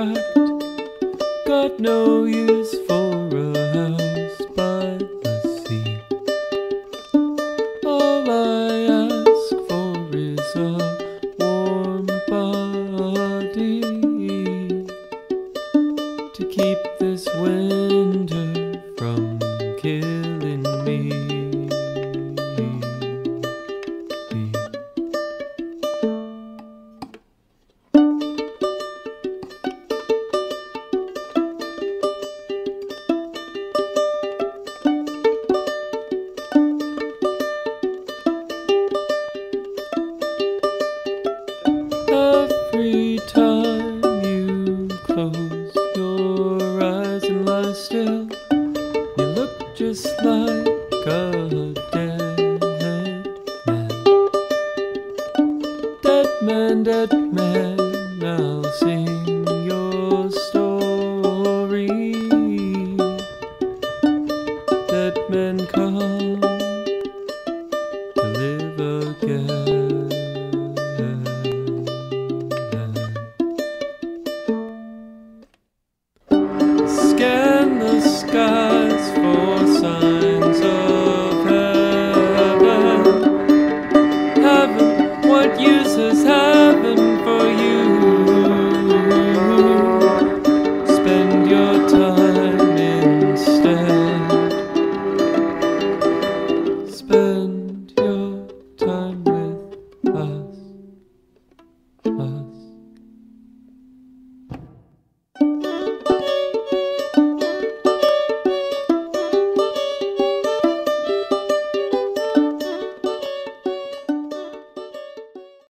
rat got no use for a house by the sea. All I ask for is a warm body to keep this winter from killing. just like a dead man. Dead man, dead man, I'll sing your story. Dead men come to live again. Scan the sky signs of heaven. Heaven, what use is heaven for you? Spend your time instead. Spend your time.